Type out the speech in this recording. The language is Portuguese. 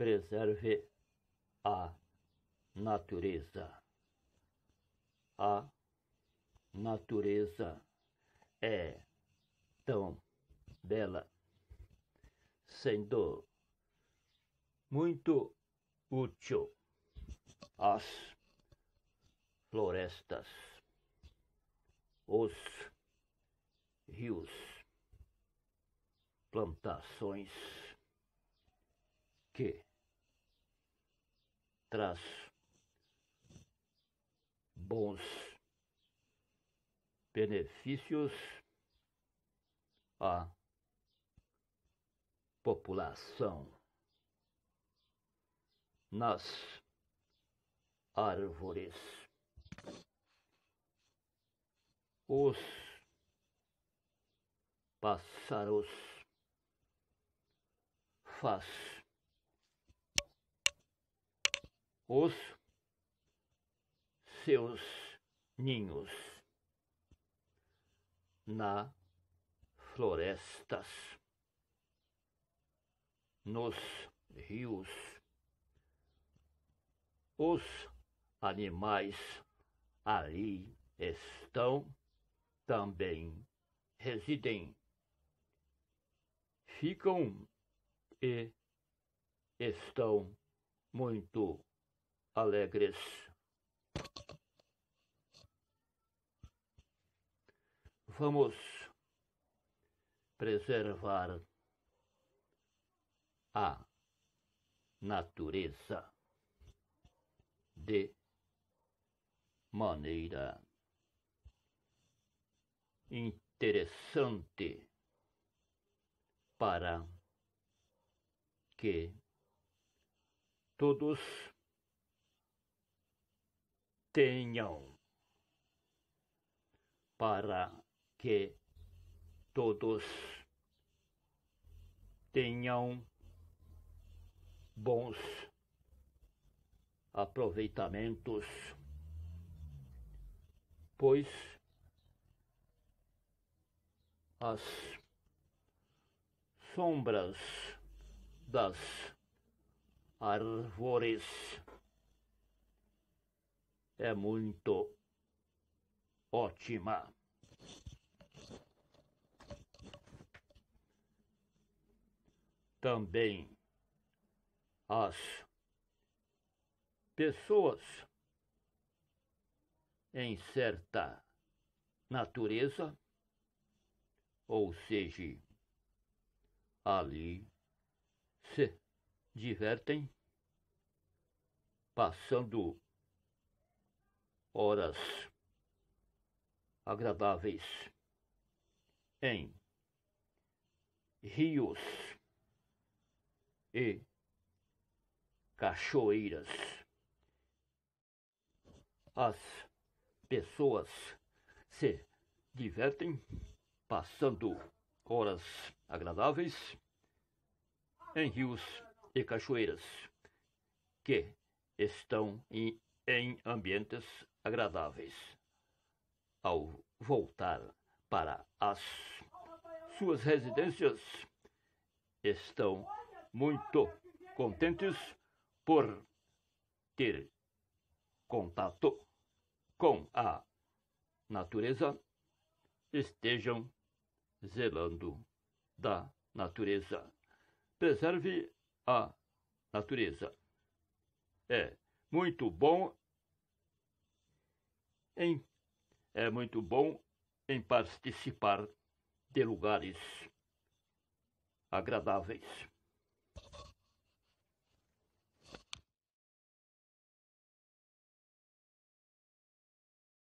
preserve a natureza. A natureza é tão bela, sendo muito útil às florestas, os rios, plantações que traz bons benefícios à população nas árvores. Os pássaros faz os seus ninhos na florestas, nos rios. Os animais ali estão também residem, ficam e estão muito alegres. Vamos preservar a natureza de maneira interessante para que todos tenham para que todos tenham bons aproveitamentos, pois as sombras das árvores é muito ótima. Também as pessoas em certa natureza, ou seja, ali se divertem passando horas agradáveis em rios e cachoeiras. As pessoas se divertem passando horas agradáveis em rios e cachoeiras que estão em, em ambientes agradáveis. Ao voltar para as suas residências, estão muito contentes por ter contato com a natureza, estejam zelando da natureza. Preserve a natureza. É muito bom é muito bom em participar de lugares agradáveis.